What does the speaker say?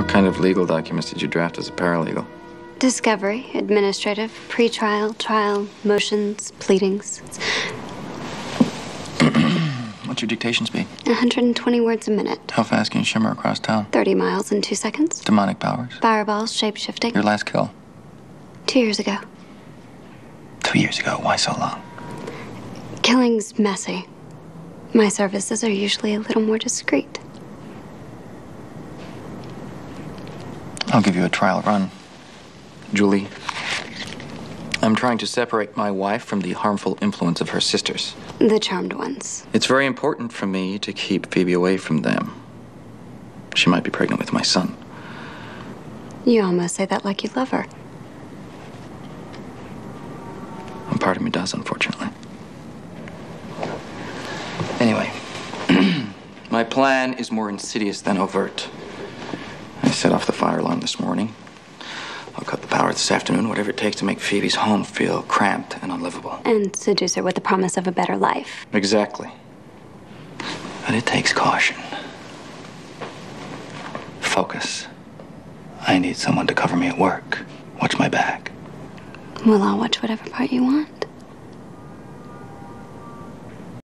What kind of legal documents did you draft as a paralegal? Discovery, administrative, pretrial, trial, motions, pleadings. What's your dictation speed? 120 words a minute. How fast can you shimmer across town? 30 miles in two seconds. Demonic powers. Fireballs, shape shifting. Your last kill? Two years ago. Two years ago. Why so long? Killing's messy. My services are usually a little more discreet. I'll give you a trial run. Julie, I'm trying to separate my wife from the harmful influence of her sisters. The charmed ones. It's very important for me to keep Phoebe away from them. She might be pregnant with my son. You almost say that like you love her. And part of me does, unfortunately. Anyway, my plan is more insidious than overt. I set off the fire alarm this morning. I'll cut the power this afternoon, whatever it takes to make Phoebe's home feel cramped and unlivable. And seduce her with the promise of a better life. Exactly. But it takes caution. Focus. I need someone to cover me at work. Watch my back. Well, I'll watch whatever part you want.